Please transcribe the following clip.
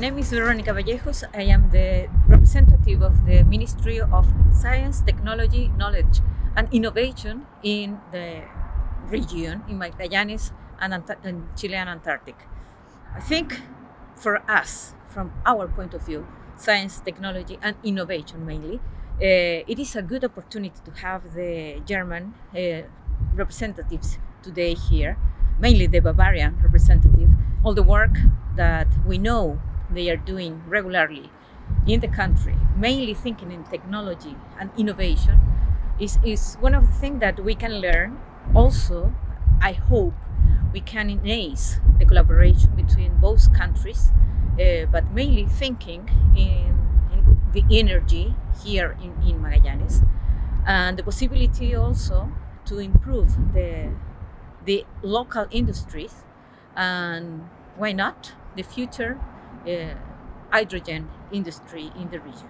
name is Veronica Vallejos. I am the representative of the Ministry of Science, Technology, Knowledge and Innovation in the region, in Magallanes and, Ant- and Chile and Antarctic. I think for us, from our point of view, science, technology, and innovation mainly, uh, it is a good opportunity to have the German uh, representatives today here, mainly the Bavarian representative, all the work that we know they are doing regularly in the country, mainly thinking in technology and innovation, is, is one of the things that we can learn. Also, I hope we can enhance the collaboration between both countries, uh, but mainly thinking in, in, the energy here in, in Magallanes and the possibility also to improve the, the local industries and why not the future uh, hydrogen industry in the region.